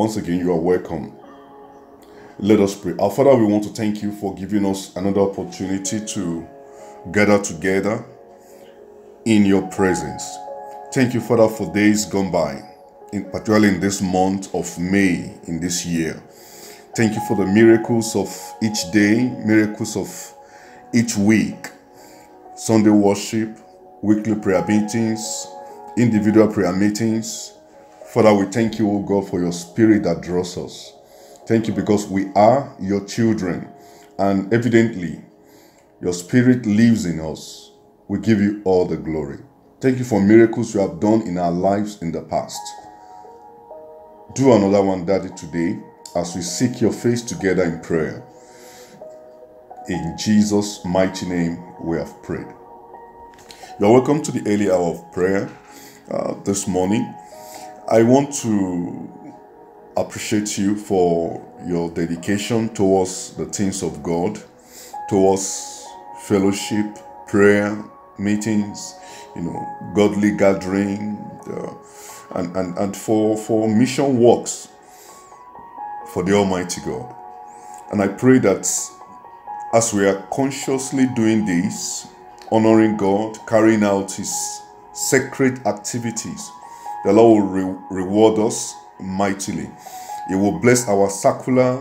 once again, you are welcome. Let us pray. Our Father, we want to thank you for giving us another opportunity to gather together in your presence. Thank you, Father, for days gone by, in, particularly in this month of May in this year. Thank you for the miracles of each day, miracles of each week, Sunday worship, weekly prayer meetings, individual prayer meetings. Father, we thank you, O God, for your spirit that draws us. Thank you because we are your children, and evidently, your spirit lives in us. We give you all the glory. Thank you for miracles you have done in our lives in the past. Do another one, Daddy, today as we seek your face together in prayer. In Jesus' mighty name, we have prayed. You're welcome to the early hour of prayer uh, this morning. I want to appreciate you for your dedication towards the things of God, towards fellowship, prayer, meetings, you know, godly gathering, uh, and, and, and for, for mission works for the Almighty God. And I pray that as we are consciously doing this, honoring God, carrying out His sacred activities, the Lord will re- reward us mightily. He will bless our secular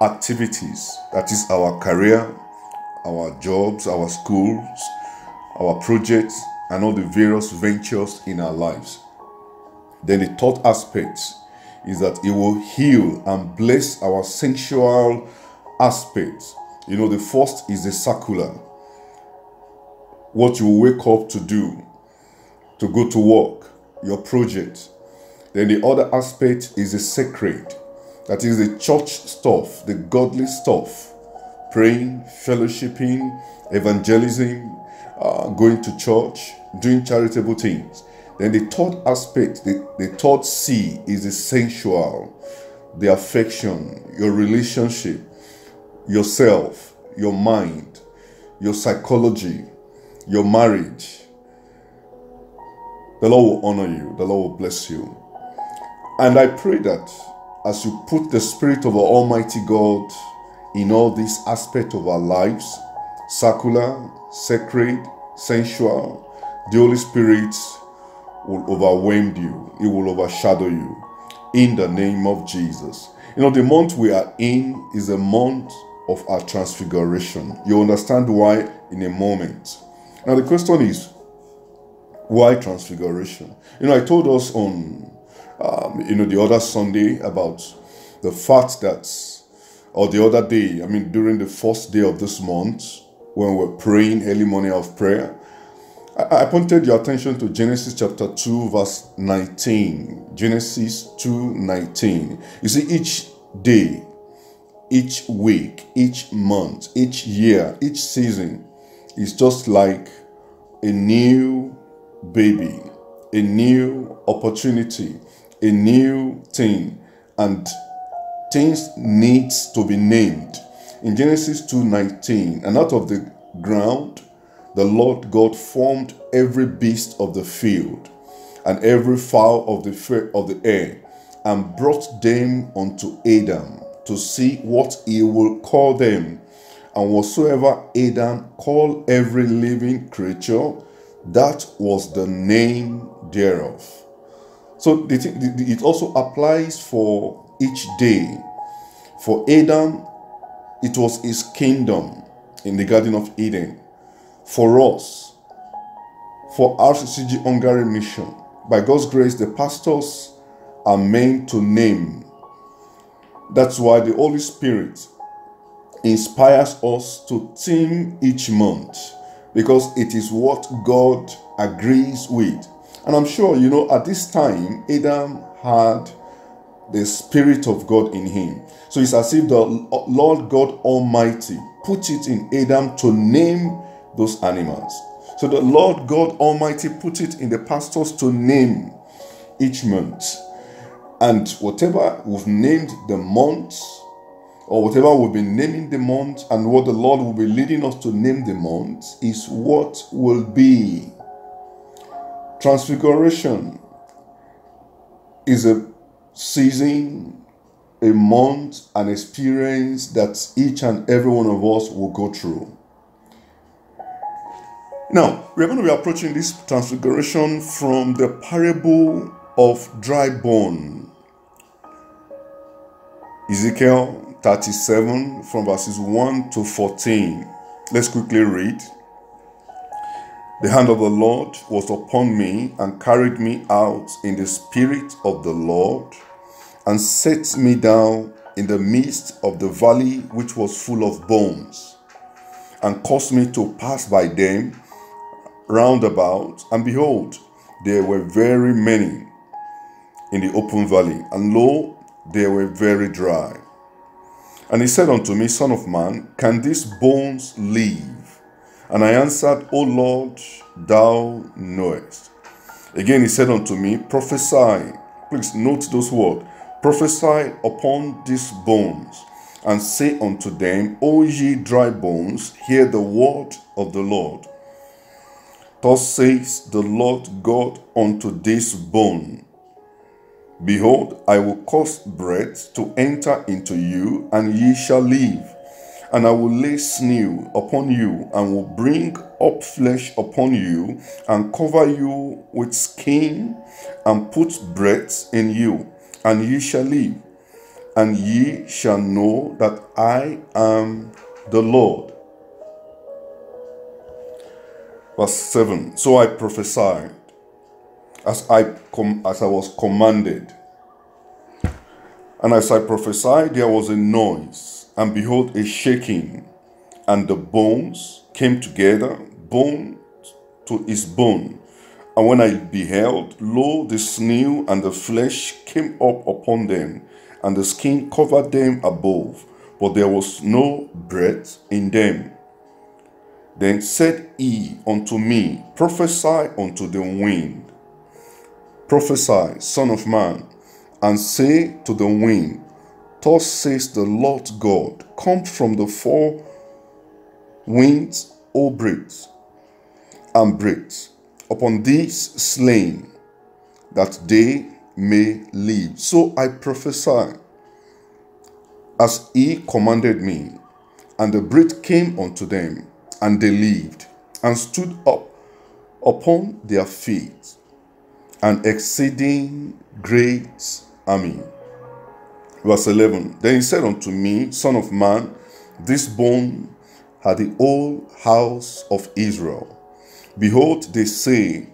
activities, that is, our career, our jobs, our schools, our projects, and all the various ventures in our lives. Then the third aspect is that it will heal and bless our sensual aspects. You know, the first is the secular. What you wake up to do, to go to work, your project. Then the other aspect is the sacred. That is the church stuff, the godly stuff. Praying, fellowshipping, evangelism, uh, going to church, doing charitable things. Then the third aspect, the, the third C is the sensual, the affection, your relationship, yourself, your mind, your psychology, your marriage. The Lord will honor you, the Lord will bless you. And I pray that as you put the Spirit of Almighty God in all these aspects of our lives secular, sacred, sensual, the Holy Spirit will overwhelm you, it will overshadow you in the name of Jesus. You know, the month we are in is a month of our transfiguration. You understand why in a moment. Now, the question is, why transfiguration? You know, I told us on, um, you know, the other Sunday about the fact that, or the other day, I mean, during the first day of this month, when we're praying early morning of prayer, I pointed your attention to Genesis chapter 2, verse 19. Genesis 2 19. You see, each day, each week, each month, each year, each season is just like a new baby, a new opportunity, a new thing, and things needs to be named. In Genesis 2:19, and out of the ground the Lord God formed every beast of the field and every fowl of the of the air and brought them unto Adam to see what he will call them. And whatsoever Adam called every living creature, that was the name thereof. So it also applies for each day. For Adam, it was his kingdom in the Garden of Eden for us, for RCCG Hungary mission. By God's grace, the pastors are meant to name. That's why the Holy Spirit inspires us to theme each month because it is what God agrees with. And I'm sure, you know, at this time, Adam had the Spirit of God in him. So it's as if the Lord God Almighty put it in Adam to name those animals. So the Lord God Almighty put it in the pastors to name each month. And whatever we've named the months, or whatever we've been naming the month, and what the Lord will be leading us to name the month is what will be. Transfiguration is a season, a month, an experience that each and every one of us will go through. Now, we're going to be approaching this transfiguration from the parable of dry bone. Ezekiel 37 from verses 1 to 14. Let's quickly read. The hand of the Lord was upon me and carried me out in the spirit of the Lord and set me down in the midst of the valley which was full of bones and caused me to pass by them round about. And behold, there were very many in the open valley, and lo, they were very dry. And he said unto me, Son of man, can these bones live? And I answered, O Lord, thou knowest. Again he said unto me, Prophesy. Please note those words. Prophesy upon these bones, and say unto them, O ye dry bones, hear the word of the Lord. Thus says the Lord God unto this bone Behold, I will cause breath to enter into you, and ye shall live and I will lay sinew upon you, and will bring up flesh upon you, and cover you with skin, and put breath in you, and ye shall live. And ye shall know that I am the Lord. Verse 7 So I prophesied as I, com- as I was commanded. And as I prophesied, there was a noise and behold, a shaking, and the bones came together, bone to his bone. And when I beheld, lo, the sinew and the flesh came up upon them, and the skin covered them above, but there was no breath in them. Then said he unto me, Prophesy unto the wind. Prophesy, Son of Man, and say to the wind, Thus says the Lord God, Come from the four winds, O breath, and breath upon these slain, that they may live. So I prophesy as he commanded me, and the breath came unto them, and they lived, and stood up upon their feet, an exceeding great army. Verse 11 Then he said unto me, Son of man, this bone had the whole house of Israel. Behold, they say,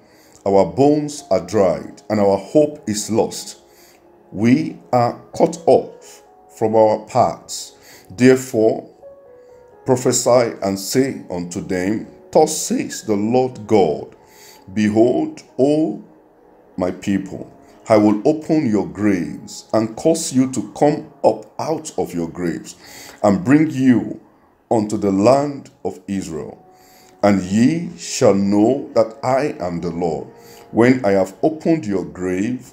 Our bones are dried, and our hope is lost. We are cut off from our paths. Therefore, prophesy and say unto them, Thus says the Lord God, Behold, O my people, I will open your graves and cause you to come up out of your graves and bring you unto the land of Israel. And ye shall know that I am the Lord, when I have opened your grave,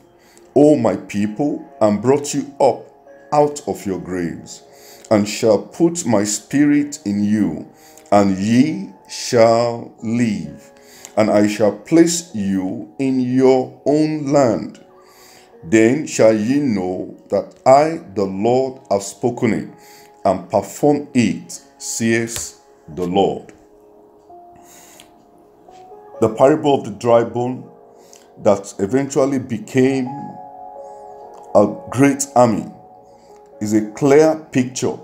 O my people, and brought you up out of your graves, and shall put my spirit in you, and ye shall live, and I shall place you in your own land then shall ye know that I, the Lord, have spoken it and perform it, says the Lord. The parable of the dry bone that eventually became a great army is a clear picture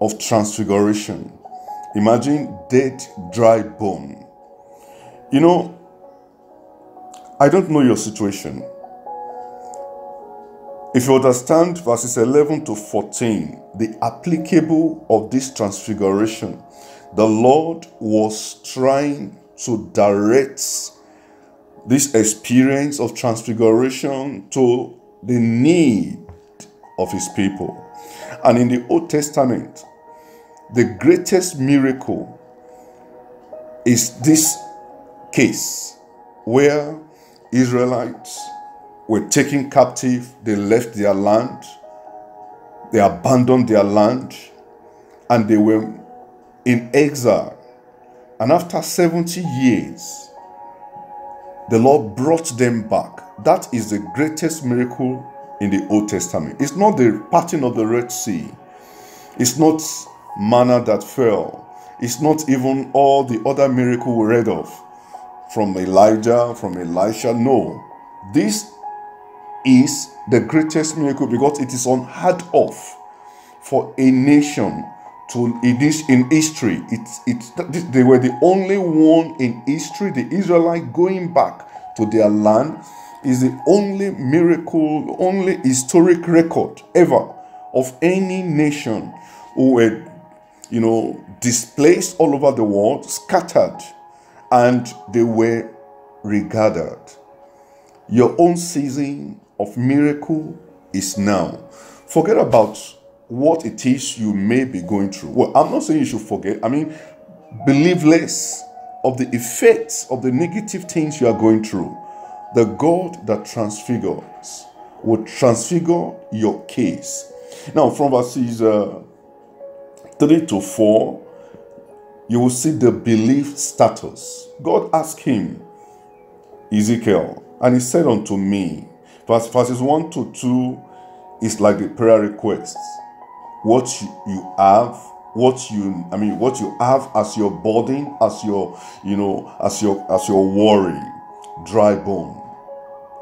of transfiguration. Imagine dead, dry bone. You know, I don't know your situation. If you understand verses 11 to 14, the applicable of this transfiguration, the Lord was trying to direct this experience of transfiguration to the need of his people. And in the Old Testament, the greatest miracle is this case where Israelites were taken captive, they left their land, they abandoned their land, and they were in exile. And after 70 years, the Lord brought them back. That is the greatest miracle in the Old Testament. It's not the parting of the Red Sea. It's not manna that fell. It's not even all the other miracle we read of from Elijah, from Elisha. No. This is the greatest miracle because it is unheard of for a nation to in this in history. It's it's they were the only one in history, the Israelite going back to their land is the only miracle, only historic record ever of any nation who were, you know, displaced all over the world, scattered, and they were regarded. Your own season of miracle is now. Forget about what it is you may be going through. Well, I'm not saying you should forget. I mean, believe less of the effects of the negative things you are going through. The God that transfigures will transfigure your case. Now, from verses uh, 3 to 4, you will see the belief status. God asked him, Ezekiel, and he said unto me, verse, verses 1 to 2 is like the prayer requests. What you have, what you I mean, what you have as your burden, as your, you know, as your as your worry, dry bone.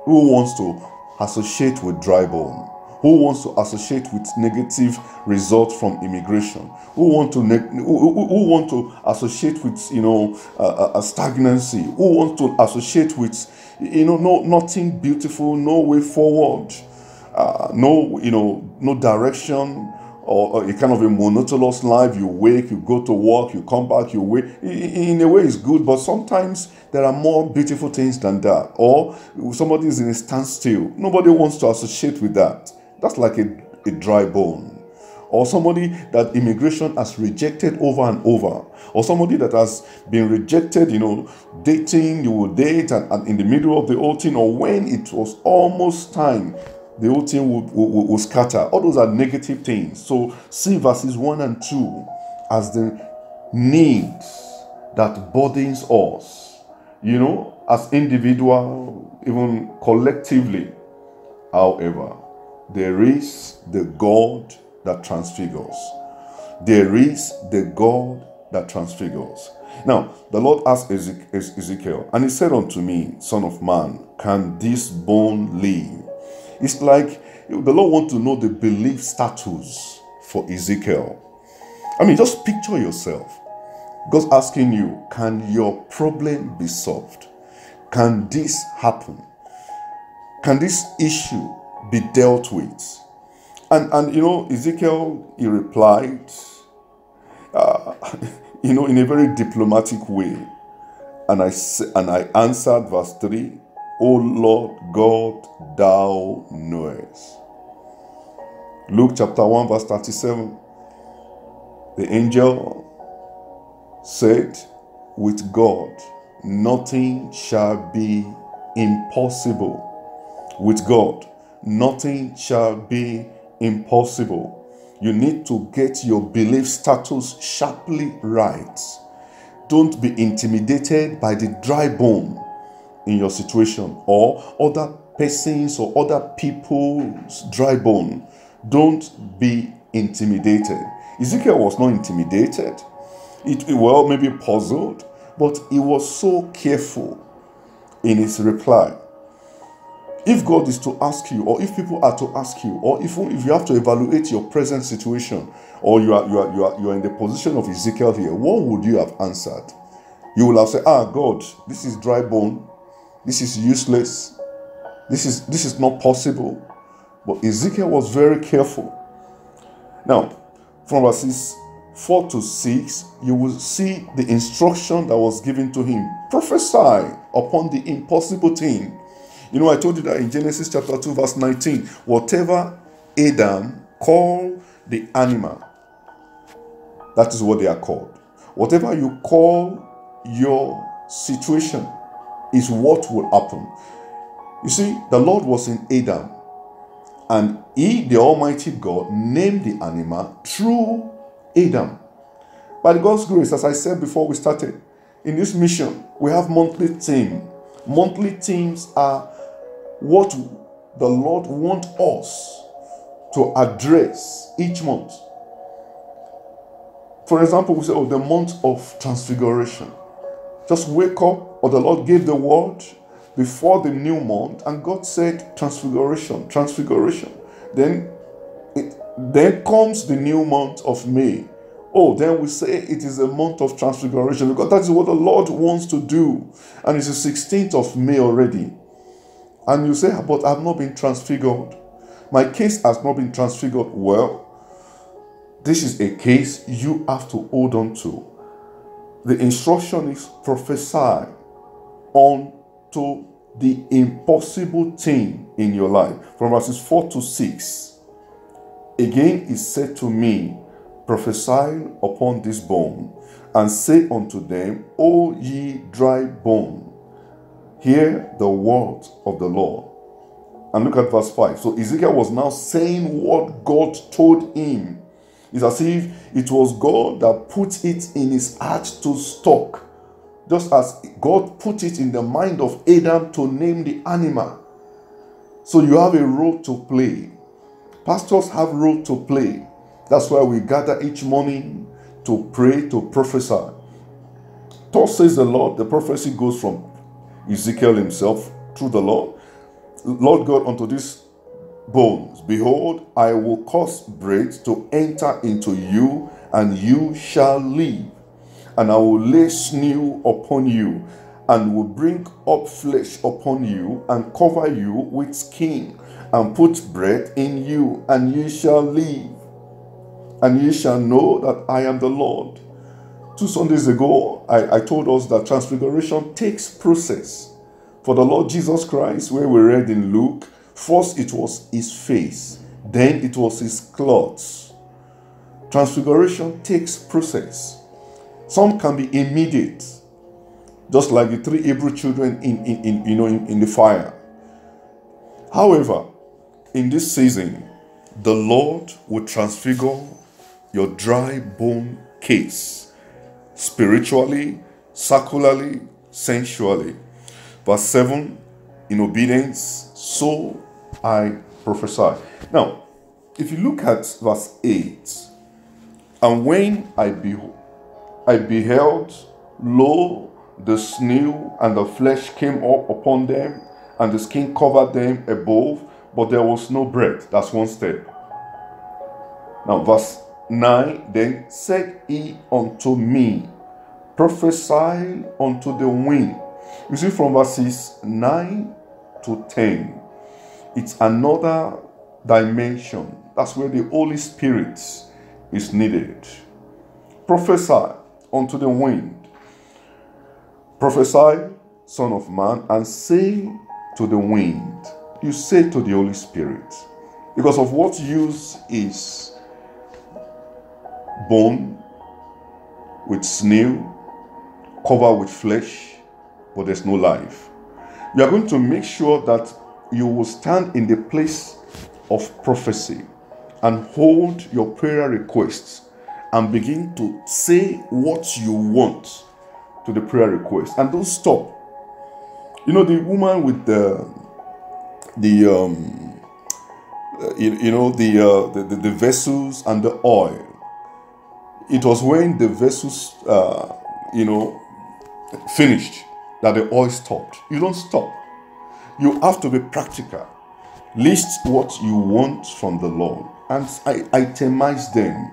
Who wants to associate with dry bone? Who wants to associate with negative results from immigration? Who want to who, who, want to associate with you know a, a stagnancy? Who wants to associate with you know no nothing beautiful, no way forward, uh, no you know no direction, or, a kind of a monotonous life. You wake, you go to work, you come back, you wake. In a way, it's good, but sometimes there are more beautiful things than that. Or somebody is in a standstill. Nobody wants to associate with that. That's like a, a dry bone or somebody that immigration has rejected over and over, or somebody that has been rejected, you know, dating, you will date, and, and in the middle of the whole thing, or when it was almost time the whole thing will, will, will scatter. All those are negative things. So see verses 1 and 2 as the needs that burdens us, you know, as individual, even collectively. However, there is the God that transfigures. There is the God that transfigures. Now, the Lord asked Ezekiel, and he said unto me, Son of man, can this bone live? It's like the Lord want to know the belief status for Ezekiel. I mean, just picture yourself. God's asking you, can your problem be solved? Can this happen? Can this issue be dealt with? And, and you know, Ezekiel, he replied, uh, you know, in a very diplomatic way. And I, and I answered, verse 3 O Lord God, thou knowest. Luke chapter 1, verse 37. The angel said, With God, nothing shall be impossible. With God, nothing shall be impossible. You need to get your belief status sharply right. Don't be intimidated by the dry bone in your situation or other persons or other people's dry bone. Don't be intimidated. Ezekiel was not intimidated. It, well, maybe puzzled, but he was so careful in his reply. If God is to ask you, or if people are to ask you, or if, if you have to evaluate your present situation, or you are, you, are, you, are, you are in the position of Ezekiel here, what would you have answered? You will have said, Ah, God, this is dry bone. This is useless. This is this is not possible. But Ezekiel was very careful. Now, from verses 4 to 6, you will see the instruction that was given to him. Prophesy upon the impossible thing. You know, I told you that in Genesis chapter 2, verse 19, whatever Adam called the animal, that is what they are called. Whatever you call your situation, is what will happen. You see, the Lord was in Adam, and He, the Almighty God, named the animal through Adam. By God's grace, as I said before we started, in this mission, we have monthly theme. Monthly themes are what the Lord wants us to address each month. For example, we say, oh, the month of transfiguration. Just wake up, or the Lord gave the word before the new month, and God said, transfiguration, transfiguration. Then, it, then comes the new month of May. Oh, then we say it is a month of transfiguration because that is what the Lord wants to do. And it's the 16th of May already. And you say, but I've not been transfigured. My case has not been transfigured. Well, this is a case you have to hold on to. The instruction is prophesy on to the impossible thing in your life. From verses 4 to 6. Again, he said to me, Prophesy upon this bone, and say unto them, O ye dry bone, hear the word of the Lord. And look at verse 5. So Ezekiel was now saying what God told him. It's as if it was God that put it in his heart to stop. Just as God put it in the mind of Adam to name the animal. So you have a role to play. Pastors have role to play. That's why we gather each morning to pray, to prophesy. Thus says the Lord, the prophecy goes from Ezekiel himself through the Lord. Lord God, unto these bones, behold, I will cause breath to enter into you, and you shall live. And I will lay sinew upon you, and will bring up flesh upon you, and cover you with skin, and put breath in you, and ye shall live. And ye shall know that I am the Lord. Two Sundays ago, I, I told us that transfiguration takes process. For the Lord Jesus Christ, where we read in Luke, first it was his face, then it was his clothes. Transfiguration takes process. Some can be immediate, just like the three Hebrew children in, in, in you know in, in the fire. However, in this season, the Lord will transfigure your dry bone case spiritually, secularly, sensually. Verse 7 In obedience, so I prophesy. Now, if you look at verse 8, and when I, behold, I beheld, lo, the sinew and the flesh came up upon them, and the skin covered them above, but there was no breath. That's one step. Now, verse 9 Then said he unto me, Prophesy unto the wind you see, from verses 9 to 10, it's another dimension. That's where the Holy Spirit is needed. Prophesy unto the wind. Prophesy, Son of Man, and say to the wind. You say to the Holy Spirit. Because of what use is bone with snail, covered with flesh, but there's no life. You are going to make sure that you will stand in the place of prophecy and hold your prayer requests and begin to say what you want to the prayer request and don't stop. You know, the woman with the the um you, you know the, uh, the, the the vessels and the oil. It was when the vessels uh, you know finished that the oil stopped. You don't stop. You have to be practical. List what you want from the Lord and itemize them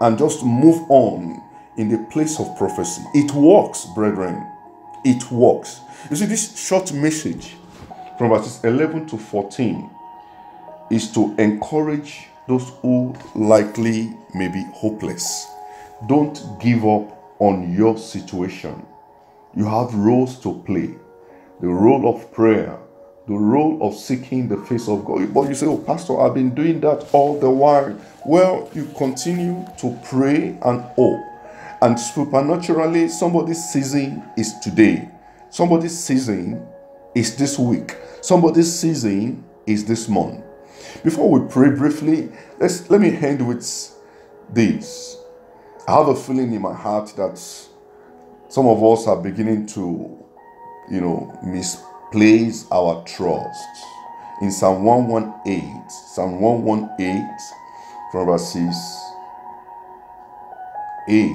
and just move on in the place of prophecy. It works, brethren. It works. You see, this short message from verses 11 to 14 is to encourage those who likely may be hopeless. Don't give up on your situation you have roles to play the role of prayer, the role of seeking the face of God. But you say, Oh, Pastor, I've been doing that all the while. Well, you continue to pray and hope. And supernaturally, somebody's season is today. Somebody's season is this week. Somebody's season is this month. Before we pray briefly, let's let me end with this. I have a feeling in my heart that some of us are beginning to, you know, misplace our trust in Psalm 118. Psalm 118 from verses 8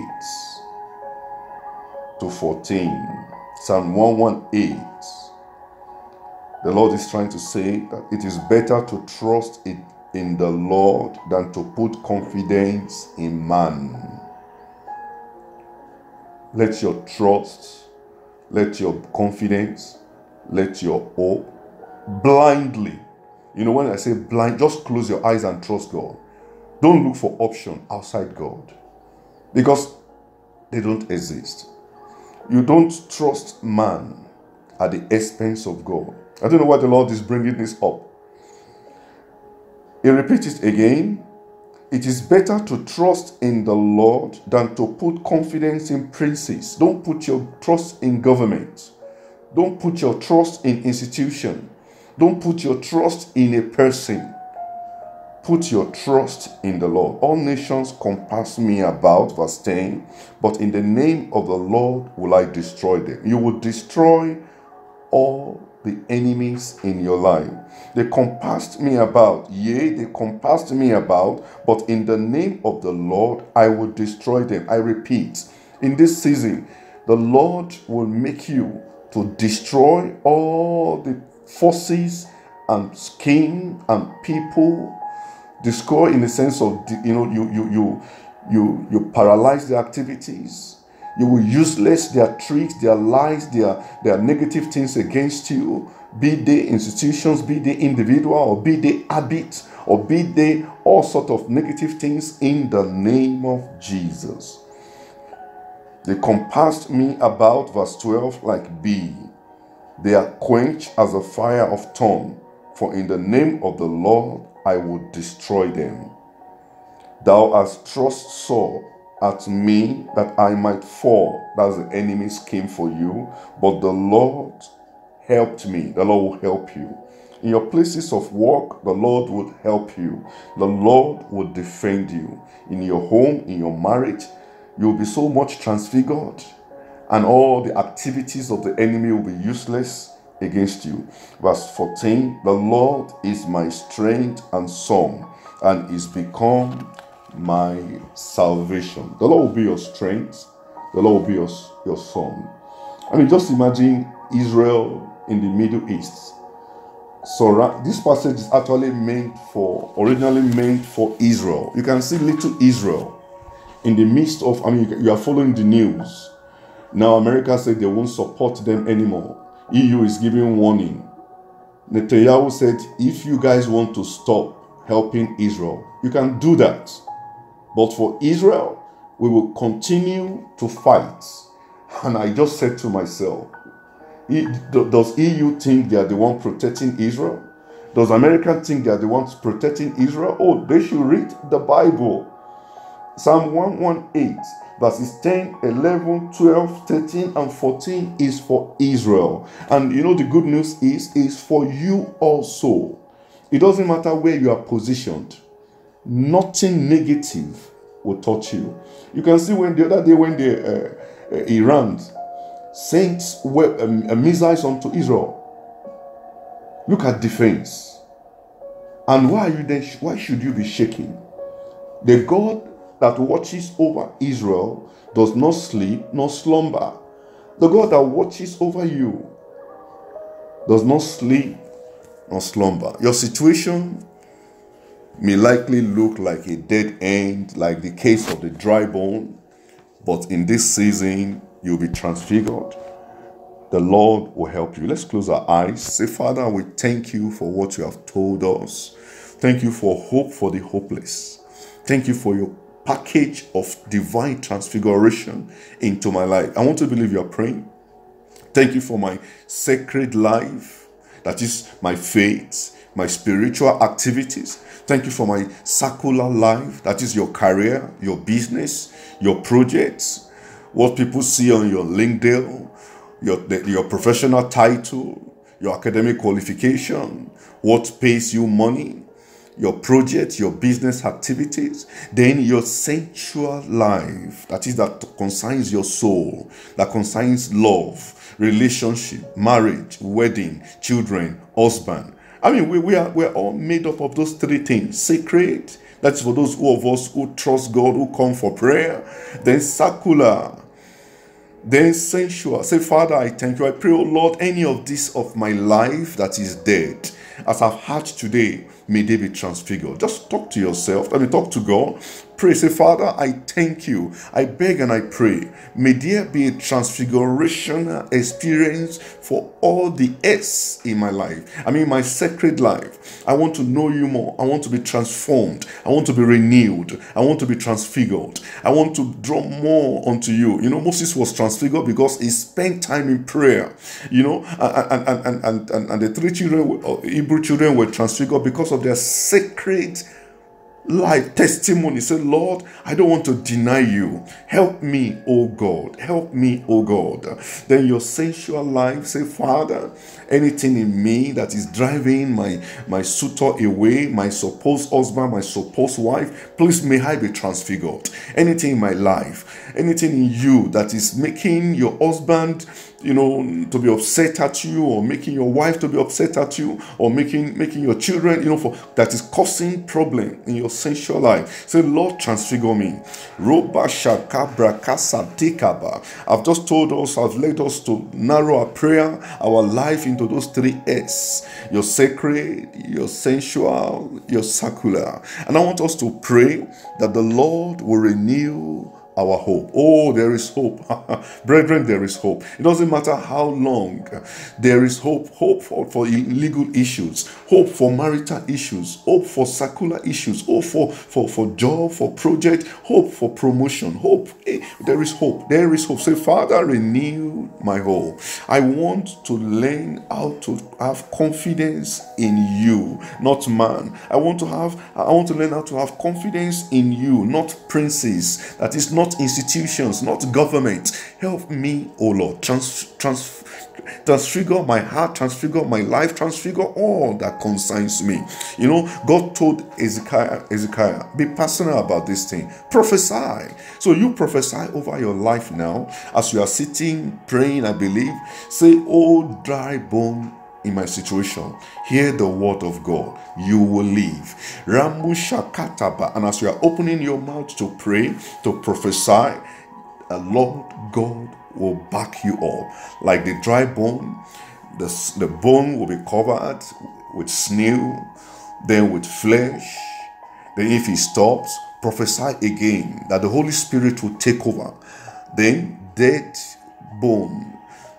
to 14. Psalm 118. The Lord is trying to say that it is better to trust it in the Lord than to put confidence in man. Let your trust, let your confidence, let your hope blindly. You know, when I say blind, just close your eyes and trust God. Don't look for option outside God because they don't exist. You don't trust man at the expense of God. I don't know why the Lord is bringing this up. He repeats it again. It is better to trust in the Lord than to put confidence in princes. Don't put your trust in government. Don't put your trust in institution. Don't put your trust in a person. Put your trust in the Lord. All nations compass me about, verse 10. But in the name of the Lord will I destroy them. You will destroy all the enemies in your life. They compassed me about, yea, they compassed me about, but in the name of the Lord I will destroy them. I repeat, in this season, the Lord will make you to destroy all the forces and scheme and people destroy in the sense of you know you you you you you paralyze the activities you will useless their tricks their lies their their negative things against you. Be they institutions be they individual or be they habits or be they all sort of negative things in the name of jesus. They compassed me about verse 12 like bee. They are quenched as a fire of thorn for in the name of the lord I would destroy them. Thou hast thrust sore at me that I might fall. That's the enemy's scheme for you. But the Lord helped me. The Lord will help you. In your places of work, the Lord will help you. The Lord will defend you. In your home, in your marriage, you'll be so much transfigured, and all the activities of the enemy will be useless against you. Verse 14 The Lord is my strength and song, and is become my salvation. The Lord will be your strength, the Lord will be your, your song. I mean, just imagine Israel in the Middle East. So this passage is actually meant for, originally meant for Israel. You can see little Israel in the midst of, I mean, you are following the news. Now America said they won't support them anymore. EU is giving warning. Netanyahu said, if you guys want to stop helping Israel, you can do that. But for Israel, we will continue to fight. And I just said to myself, does EU think they are the one protecting Israel? Does America think they are the ones protecting Israel? Oh, they should read the Bible. Psalm 118 verses 10, 11, 12, 13, and 14 is for Israel. And you know, the good news is, is for you also. It doesn't matter where you are positioned, nothing negative will touch you. You can see when the other day when the uh, uh, Iran sent um, uh, missiles onto Israel. Look at defense. And why are you then? Why should you be shaking? The God that watches over Israel does not sleep nor slumber. The God that watches over you does not sleep nor slumber. Your situation may likely look like a dead end, like the case of the dry bone, but in this season, you'll be transfigured. The Lord will help you. Let's close our eyes. Say, Father, we thank you for what you have told us. Thank you for hope for the hopeless. Thank you for your package of divine transfiguration into my life. I want to believe you are praying. Thank you for my sacred life, that is my faith, my spiritual activities. Thank you for my secular life, that is your career, your business, your projects, what people see on your LinkedIn, your, your professional title, your academic qualification, what pays you money, your project, your business activities, then your sensual life, that is, that concerns your soul, that concerns love, relationship, marriage, wedding, children, husband, I mean, we, we are we're all made up of those three things. Sacred, that's for those who of us who trust God, who come for prayer. Then secular, then sensual. Say, Father, I thank you. I pray, oh Lord, any of this of my life that is dead, as I've had today, may they be transfigured. Just talk to yourself. I mean, talk to God. Pray. Say, Father, I thank you. I beg and I pray. May there be a transfiguration experience for all the S in my life. I mean, my sacred life. I want to know you more. I want to be transformed. I want to be renewed. I want to be transfigured. I want to draw more unto you. You know, Moses was transfigured because he spent time in prayer. You know, and and and and, and, and the three children, uh, Hebrew children, were transfigured because of their sacred life testimony. Say, Lord, I don't want to deny you. Help me, oh God. Help me, oh God. Then your sensual life, say, Father, anything in me that is driving my, my suitor away, my supposed husband, my supposed wife, please may I be transfigured. Anything in my life, anything in you that is making your husband you know, to be upset at you or making your wife to be upset at you or making making your children, you know, for that is causing problem in your sensual life. Say, Lord, transfigure me. Roba I've just told us, I've led us to narrow our prayer, our life into those three S. Your sacred, your sensual, your secular. And I want us to pray that the Lord will renew our hope. Oh, there is hope. Brethren, there is hope. It doesn't matter how long. There is hope. Hope for, for legal issues, hope for marital issues, hope for secular issues, hope for, for, for job, for project, hope for promotion, hope. Eh, there is hope. There is hope. Say, Father, renew my hope. I want to learn how to have confidence in you, not man. I want to have, I want to learn how to have confidence in you, not princes. That is not not institutions, not government. Help me, oh Lord, trans, trans, transfigure my heart, transfigure my life, transfigure all that concerns me. You know, God told Ezekiel, Ezekiel, be personal about this thing. Prophesy. So you prophesy over your life now as you are sitting praying, I believe. Say, oh dry bone in my situation, hear the word of God. You will live. Ramushakataba. And as you are opening your mouth to pray, to prophesy, the Lord God will back you up. Like the dry bone, the, the bone will be covered with snow, then with flesh. Then, if he stops, prophesy again that the Holy Spirit will take over. Then, dead bone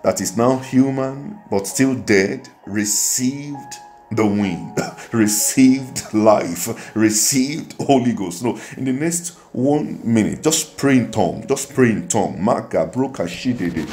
that is now human but still dead received the wind, received life, received Holy Ghost. No, in the next one minute, just pray in tongue, just pray in tongue. Maka broka shidede,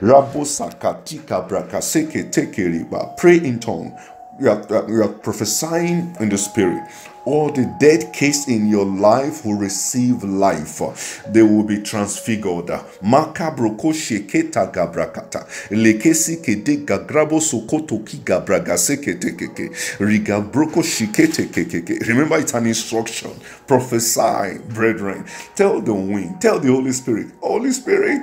rabo sakatika braka seke tekeriba. Pray in tongue. You are, you are prophesying in the spirit all the dead case in your life will receive life. They will be transfigured. Makabroko sheketa gabrakata. Lekesi kede gagrabo sokoto ki gabragase kete keke. Rigabroko shikete. Remember, it's an instruction. Prophesy, brethren. Tell the wind, tell the Holy Spirit, Holy Spirit,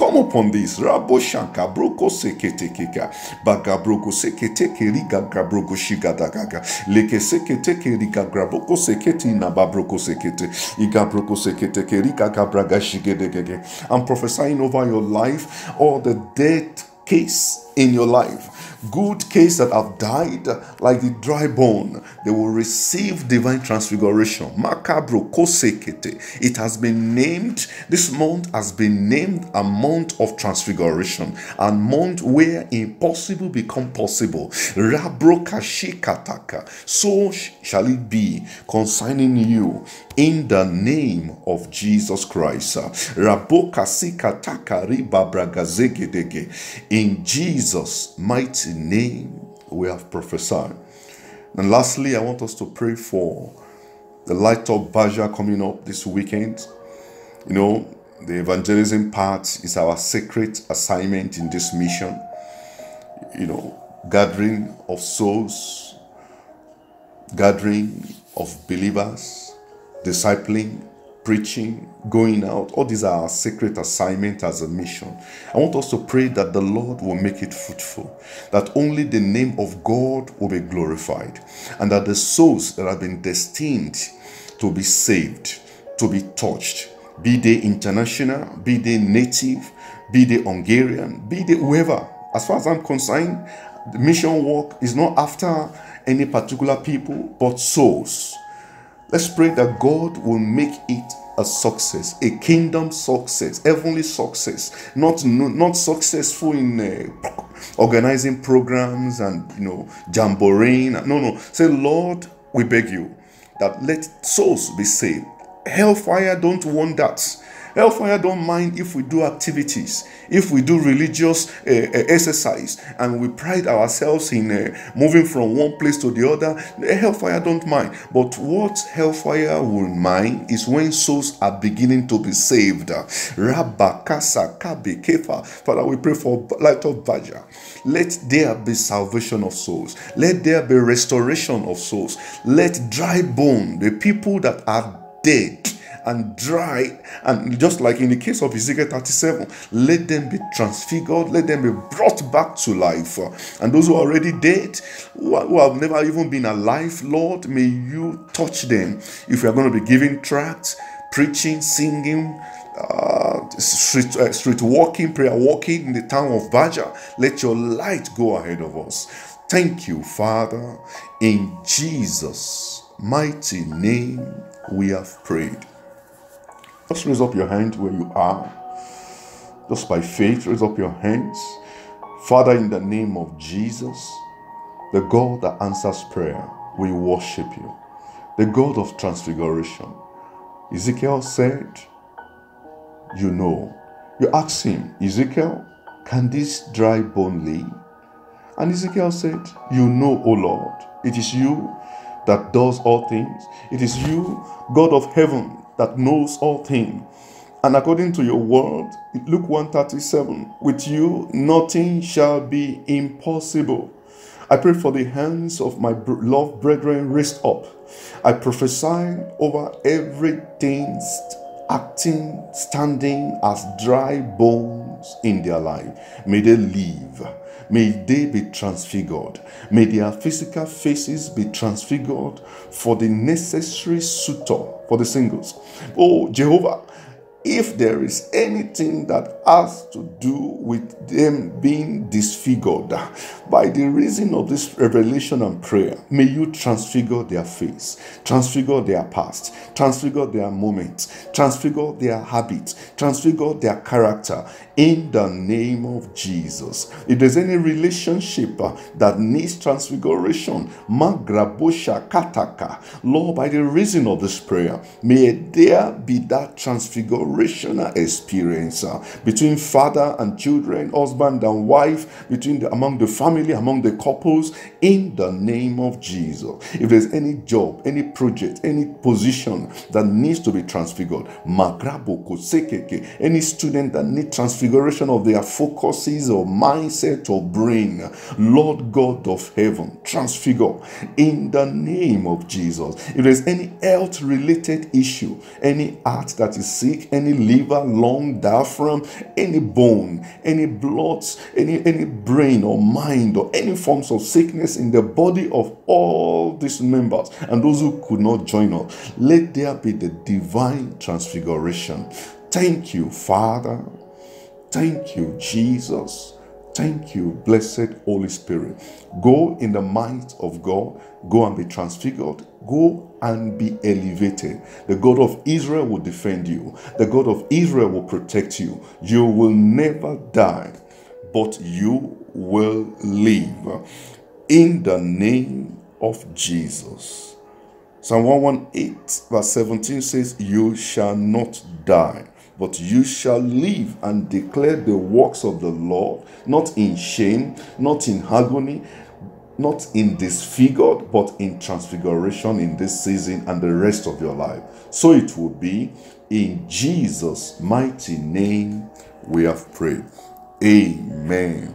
Come upon this. Rabo shanka broko sekete keka. Baga broko sekete keriga gabroko shigadagaga. Leke sekete keriga graboko sekete naba broko sekete. Iga broko sekete keriga gabraga shigedegege. I'm prophesying over your life all the dead case in your life good case that have died like the dry bone, they will receive divine transfiguration. Makabro kosekete. It has been named, this month has been named a month of transfiguration, a month where impossible become possible. Rabro kashikataka. So shall it be concerning you in the name of Jesus Christ. Raboka sikataka riba bragazegedege. In Jesus' mighty name we have prophesied. And lastly, I want us to pray for the Light Up Baja coming up this weekend. You know, the evangelism part is our sacred assignment in this mission. You know, gathering of souls, gathering of believers, discipling, preaching, going out. All these are our sacred assignment as a mission. I want us to pray that the Lord will make it fruitful, that only the name of God will be glorified, and that the souls that have been destined to be saved, to be touched, be they international, be they native, be they Hungarian, be they whoever. As far as I'm concerned, the mission work is not after any particular people, but souls. Let's pray that God will make it a success, a kingdom success, heavenly success, not not successful in uh, organizing programs and you know jamboree. No, no. Say, Lord, we beg you that let souls be saved. Hellfire don't want that. Hellfire don't mind if we do activities, if we do religious uh, exercise, and we pride ourselves in uh, moving from one place to the other. Hellfire don't mind. But what Hellfire will mind is when souls are beginning to be saved. Rabakasa Kabe Kefa. Father, we pray for light of Baja. Let there be salvation of souls. Let there be restoration of souls. Let dry bone, the people that are dead, and dry. And just like in the case of Ezekiel 37, let them be transfigured, let them be brought back to life. And those who are already dead, who have never even been alive, Lord, may you touch them. If we are going to be giving tracts, preaching, singing, uh, street, uh, street walking, prayer walking in the town of Baja, let your light go ahead of us. Thank you, Father. In Jesus' mighty name, we have prayed. Just raise up your hand where you are. Just by faith, raise up your hands. Father, in the name of Jesus, the God that answers prayer, we worship you. The God of transfiguration. Ezekiel said, You know. You ask him, Ezekiel, can this dry bone live? And Ezekiel said, You know, O Lord, it is you that does all things. It is you, God of heaven, that knows all things. And according to your word, Luke 137, with you nothing shall be impossible. I pray for the hands of my loved brethren raised up. I prophesy over everything acting, standing as dry bones in their life. May they live. May they be transfigured. May their physical faces be transfigured for the necessary suitor for the singles. Oh, Jehovah, if there is anything that has to do with them being disfigured by the reason of this revelation and prayer, may you transfigure their face, transfigure their past, transfigure their moments, transfigure their habits, transfigure their character in the name of Jesus. If there's any relationship uh, that needs transfiguration, magrabosha kataka, Lord, by the reason of this prayer, may there be that transfiguration generational experience uh, between father and children, husband and wife, between the, among the family, among the couples, in the name of Jesus. If there's any job, any project, any position that needs to be transfigured, any student that needs transfiguration of their focuses or mindset or brain, Lord God of heaven, transfigure in the name of Jesus. If there's any health related issue, any heart that is sick, any liver, lung, diaphragm, any bone, any blood, any, any brain or mind or any forms of sickness in the body of all these members and those who could not join us. Let there be the divine transfiguration. Thank you, Father. Thank you, Jesus. Thank you, blessed Holy Spirit. Go in the might of God. Go and be transfigured. Go and be elevated. The God of Israel will defend you. The God of Israel will protect you. You will never die, but you will live. In the name of Jesus. Psalm 118, verse 17 says, You shall not die but you shall live and declare the works of the Lord, not in shame, not in agony, not in disfigured, but in transfiguration in this season and the rest of your life. So it will be in Jesus' mighty name we have prayed. Amen.